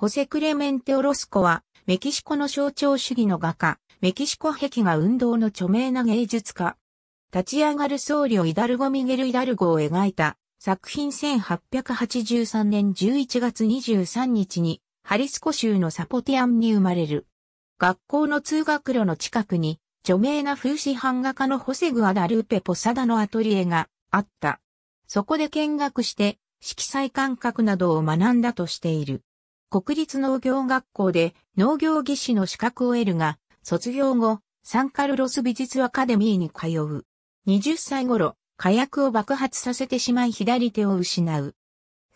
ホセ・クレメンテ・オロスコは、メキシコの象徴主義の画家、メキシコ壁画運動の著名な芸術家。立ち上がる僧侶イダルゴ・ミゲル・イダルゴを描いた作品1883年11月23日にハリスコ州のサポティアンに生まれる。学校の通学路の近くに著名な風刺版画家のホセグ・アダルーペ・ポサダのアトリエがあった。そこで見学して色彩感覚などを学んだとしている。国立農業学校で農業技師の資格を得るが、卒業後、サンカルロス美術アカデミーに通う。20歳頃、火薬を爆発させてしまい左手を失う。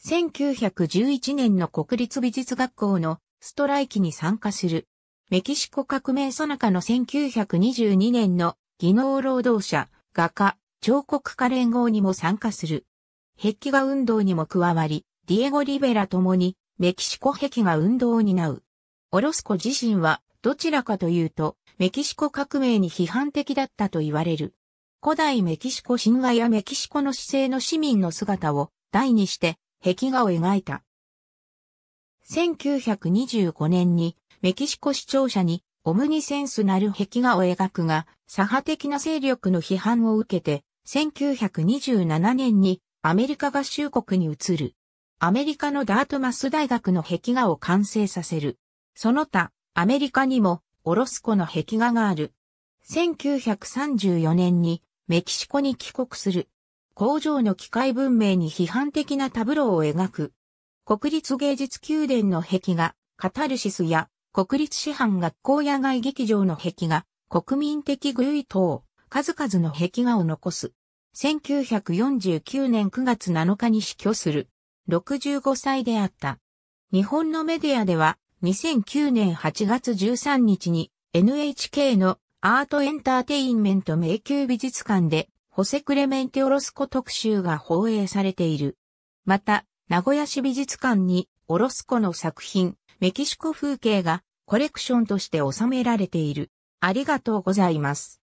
1911年の国立美術学校のストライキに参加する。メキシコ革命そ中の1922年の技能労働者、画家、彫刻家連合にも参加する。壁画運動にも加わり、ディエゴ・リベラともにメキシコ壁画運動を担う。オロスコ自身はどちらかというとメキシコ革命に批判的だったと言われる。古代メキシコ神話やメキシコの姿勢の市民の姿を題にして壁画を描いた。1925年にメキシコ市庁舎にオムニセンスなる壁画を描くが、左派的な勢力の批判を受けて、1927年にアメリカ合衆国に移る。アメリカのダートマス大学の壁画を完成させる。その他、アメリカにも、オロスコの壁画がある。1934年にメキシコに帰国する。工場の機械文明に批判的なタブローを描く。国立芸術宮殿の壁画、カタルシスや国立師範学校野外劇場の壁画、国民的グイ等、数々の壁画を残す。1949年9月7日に死去する。65歳であった。日本のメディアでは2009年8月13日に NHK のアートエンターテインメント迷宮美術館でホセクレメンテオロスコ特集が放映されている。また、名古屋市美術館にオロスコの作品、メキシコ風景がコレクションとして収められている。ありがとうございます。